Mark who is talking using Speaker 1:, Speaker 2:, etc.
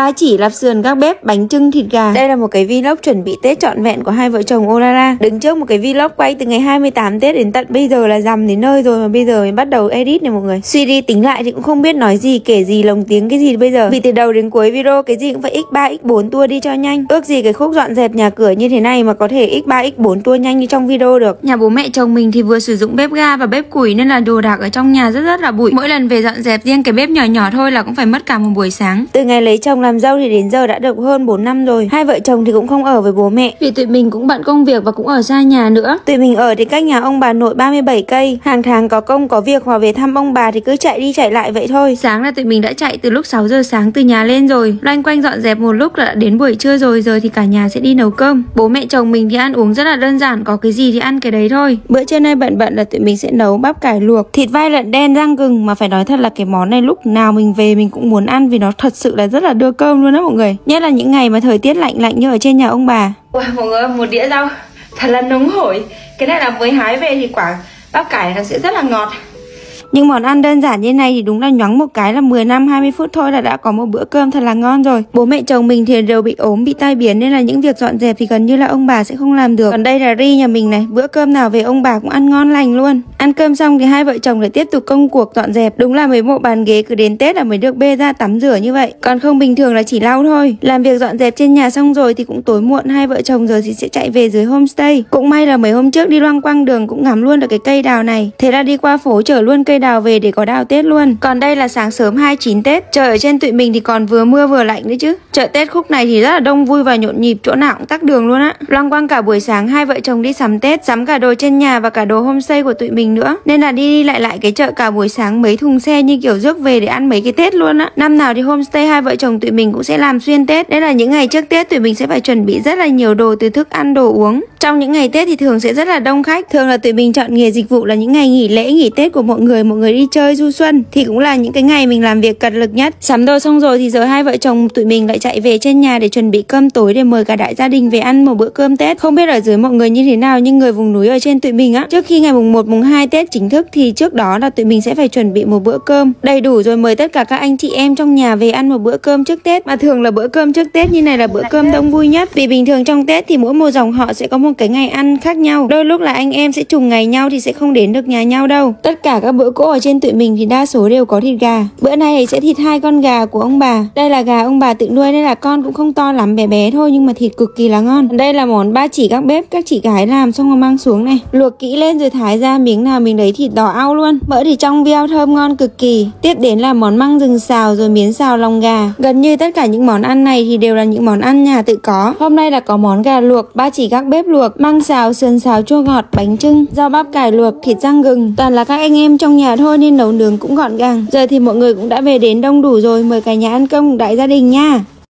Speaker 1: ba chỉ lạp sườn các bếp, bánh trưng thịt gà. Đây là một cái vlog chuẩn bị Tết trọn vẹn của hai vợ chồng Olala. Đứng trước một cái vlog quay từ ngày 28 Tết đến tận bây giờ là rằm đến nơi rồi mà bây giờ mới bắt đầu edit này mọi người. Suy đi tính lại thì cũng không biết nói gì, kể gì lồng tiếng cái gì bây giờ. Vì từ đầu đến cuối video cái gì cũng phải x3 x4 tua đi cho nhanh. Ước gì cái khúc dọn dẹp nhà cửa như thế này mà có thể x3 x4 tua nhanh như trong video được. Nhà bố mẹ chồng mình thì vừa sử dụng bếp ga và bếp củi nên là đồ đạc ở trong nhà rất rất là bụi. Mỗi lần về dọn dẹp riêng cái bếp nhỏ nhỏ thôi là cũng phải mất cả một buổi sáng. Từ ngày lấy chồng làm dâu thì đến giờ đã được hơn 4 năm rồi. Hai vợ chồng thì cũng không ở với bố mẹ vì tụi mình cũng bận công việc và cũng ở xa nhà nữa. Tụi mình ở thì cách nhà ông bà nội 37 cây. Hàng tháng có công có việc hoặc về thăm ông bà thì cứ chạy đi chạy lại vậy thôi. Sáng là tụi mình đã chạy từ lúc 6 giờ sáng từ nhà lên rồi. Loanh quanh dọn dẹp một lúc là đã đến buổi trưa rồi giờ thì cả nhà sẽ đi nấu cơm. Bố mẹ chồng mình thì ăn uống rất là đơn giản, có cái gì thì ăn cái đấy thôi. Bữa trưa nay bận bận là tụi mình sẽ nấu bắp cải luộc, thịt vai lợn đen rang gừng mà phải nói thật là cái món này lúc nào mình về mình cũng muốn ăn vì nó thật sự là rất là đưa cơm luôn đó mọi người. Nhất là những ngày mà thời tiết lạnh lạnh như ở trên nhà ông bà. Wow, mọi người một đĩa rau thật là nóng hổi. Cái này là mới hái về thì quả bắp cải nó sẽ rất là ngọt. Nhưng món ăn đơn giản như này thì đúng là nhoáng một cái là 10 năm 20 phút thôi là đã có một bữa cơm thật là ngon rồi. Bố mẹ chồng mình thì đều bị ốm, bị tai biến nên là những việc dọn dẹp thì gần như là ông bà sẽ không làm được. Còn đây là Ri nhà mình này, bữa cơm nào về ông bà cũng ăn ngon lành luôn. Ăn cơm xong thì hai vợ chồng lại tiếp tục công cuộc dọn dẹp. Đúng là mấy bộ bàn ghế cứ đến Tết là mới được bê ra tắm rửa như vậy. Còn không bình thường là chỉ lau thôi. Làm việc dọn dẹp trên nhà xong rồi thì cũng tối muộn hai vợ chồng giờ thì sẽ chạy về dưới homestay. Cũng may là mấy hôm trước đi loang quang đường cũng ngắm luôn được cái cây đào này. Thế là đi qua phố chở luôn cây đào về để có đào Tết luôn. Còn đây là sáng sớm 29 Tết. Trời ở trên tụi mình thì còn vừa mưa vừa lạnh đấy chứ. Chợ Tết khúc này thì rất là đông vui và nhộn nhịp, chỗ nào cũng tắc đường luôn á. Loang quang cả buổi sáng hai vợ chồng đi sắm Tết, sắm cả đồ trên nhà và cả đồ homestay của tụi mình nữa. Nên là đi đi lại lại cái chợ cả buổi sáng mấy thùng xe như kiểu rước về để ăn mấy cái Tết luôn á. Năm nào thì homestay hai vợ chồng tụi mình cũng sẽ làm xuyên Tết. Nên là những ngày trước Tết tụi mình sẽ phải chuẩn bị rất là nhiều đồ từ thức ăn đồ uống. Trong những ngày Tết thì thường sẽ rất là đông khách. Thường là tụi mình chọn nghề dịch vụ là những ngày nghỉ lễ, nghỉ Tết của mọi người, mọi người đi chơi du xuân thì cũng là những cái ngày mình làm việc cật lực nhất. Sắm đồ xong rồi thì giờ hai vợ chồng tụi mình lại chạy về trên nhà để chuẩn bị cơm tối để mời cả đại gia đình về ăn một bữa cơm Tết. Không biết ở dưới mọi người như thế nào nhưng người vùng núi ở trên tụi mình á, trước khi ngày mùng 1 mùng 2 Tết chính thức thì trước đó là tụi mình sẽ phải chuẩn bị một bữa cơm đầy đủ rồi mời tất cả các anh chị em trong nhà về ăn một bữa cơm trước Tết. Mà thường là bữa cơm trước Tết như này là bữa cơm đông vui nhất vì bình thường trong Tết thì mỗi một dòng họ sẽ có một cái ngày ăn khác nhau. Đôi lúc là anh em sẽ trùng ngày nhau thì sẽ không đến được nhà nhau đâu. Tất cả các bữa cỗ ở trên tụi mình thì đa số đều có thịt gà. Bữa nay sẽ thịt hai con gà của ông bà. Đây là gà ông bà tự nuôi nên là con cũng không to lắm bé bé thôi nhưng mà thịt cực kỳ là ngon. Đây là món ba chỉ các bếp các chị gái làm xong rồi mang xuống này. Luộc kỹ lên rồi thái ra miếng nào mình lấy thịt đỏ ao luôn. Mỡ thì trong veo thơm ngon cực kỳ. Tiếp đến là món măng rừng xào rồi miến xào lòng gà. Gần như tất cả những món ăn này thì đều là những món ăn nhà tự có. Hôm nay là có món gà luộc, ba chỉ các bếp luộc, măng xào, sườn xào chua ngọt, bánh trưng, rau bắp cải luộc, thịt rang gừng. Toàn là các anh em trong nhà thôi nên nấu nướng cũng gọn gàng. Giờ thì mọi người cũng đã về đến đông đủ rồi, mời cả nhà ăn cơm đại gia đình nha.